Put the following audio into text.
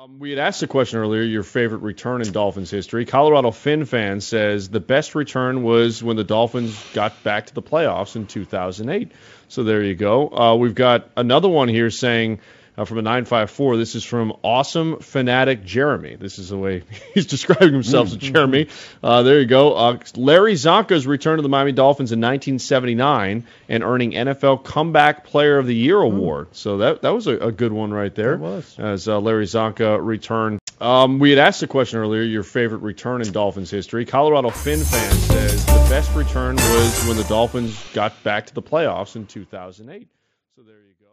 Um, we had asked a question earlier, your favorite return in Dolphins history. Colorado Fin fan says the best return was when the Dolphins got back to the playoffs in 2008. So there you go. Uh, we've got another one here saying uh, from a 954. This is from Awesome Fanatic Jeremy. This is the way he's describing himself as Jeremy. Uh, there you go. Uh, Larry Csonka's return to the Miami Dolphins in 1979 and earning NFL Comeback Player of the Year award. So that that was a, a good one right there. It was. As uh, Larry Csonka returned. Um, we had asked a question earlier, your favorite return in Dolphins history. Colorado Fin fan says the best return was when the Dolphins got back to the playoffs in 2008. So there you go.